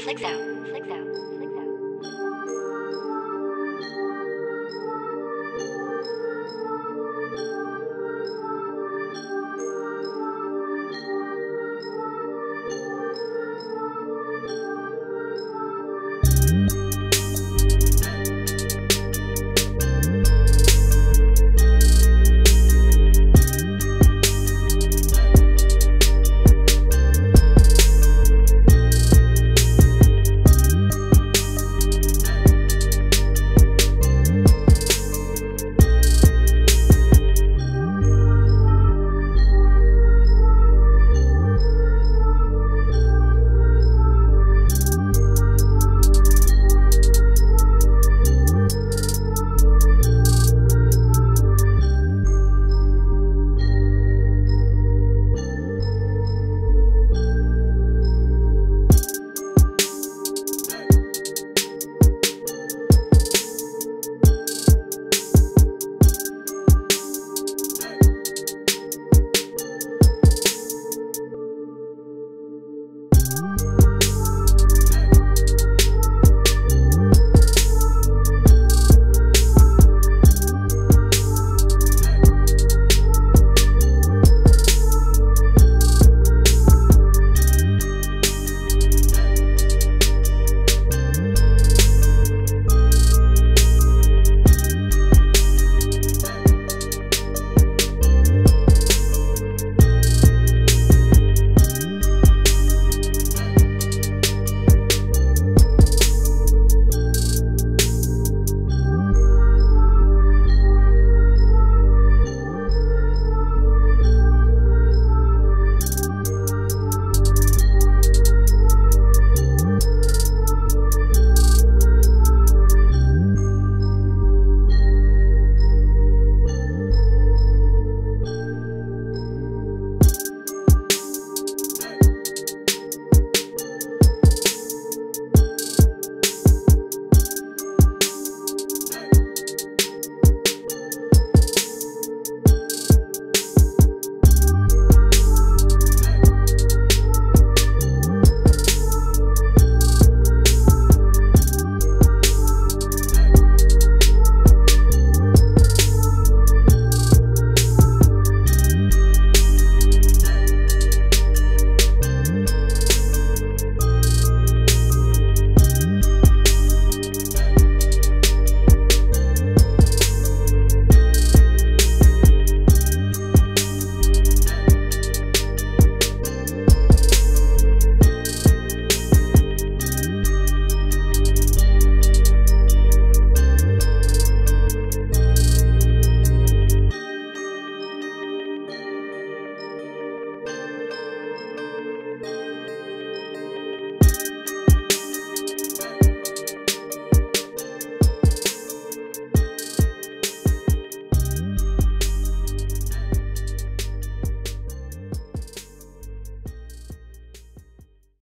Flixo.